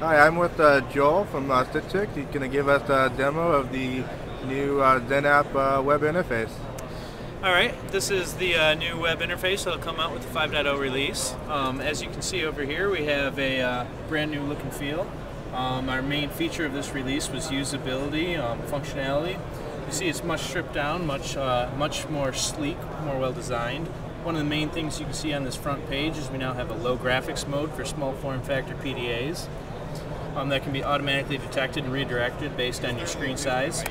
Hi, I'm with uh, Joel from uh. He's going to give us a demo of the new uh, XenApp uh, web interface. All right, this is the uh, new web interface that'll come out with the 5.0 release. Um, as you can see over here, we have a uh, brand new look and feel. Um, our main feature of this release was usability, um, functionality. You see it's much stripped down, much, uh, much more sleek, more well designed. One of the main things you can see on this front page is we now have a low graphics mode for small form factor PDAs um, that can be automatically detected and redirected based on your screen size.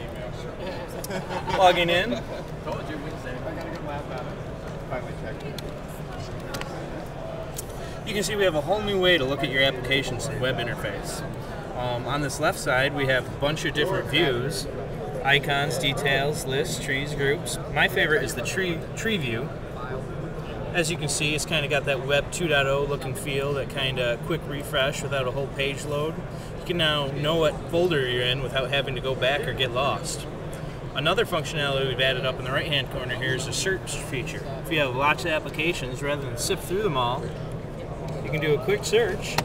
Logging in. You can see we have a whole new way to look at your application's web interface. Um, on this left side, we have a bunch of different views icons, details, lists, trees, groups. My favorite is the tree, tree view. As you can see, it's kind of got that Web 2.0 look and feel, that kind of quick refresh without a whole page load. You can now know what folder you're in without having to go back or get lost. Another functionality we've added up in the right hand corner here is the search feature. If you have lots of applications, rather than sift through them all, you can do a quick search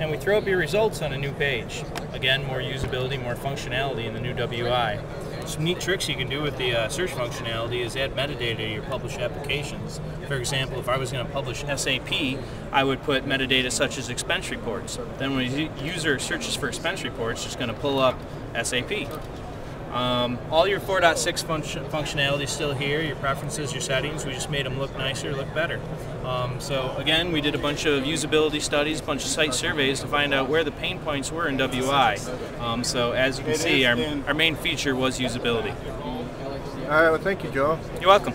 and we throw up your results on a new page. Again, more usability, more functionality in the new WI. Some neat tricks you can do with the uh, search functionality is add metadata to your published applications. For example, if I was going to publish SAP, I would put metadata such as expense reports. Then when a user searches for expense reports, it's going to pull up SAP. Um, all your 4.6 function, functionality is still here, your preferences, your settings, we just made them look nicer, look better. Um, so again, we did a bunch of usability studies, a bunch of site surveys to find out where the pain points were in WI. Um, so as you can see, our, our main feature was usability. All right, well, thank you, Joe. You're welcome.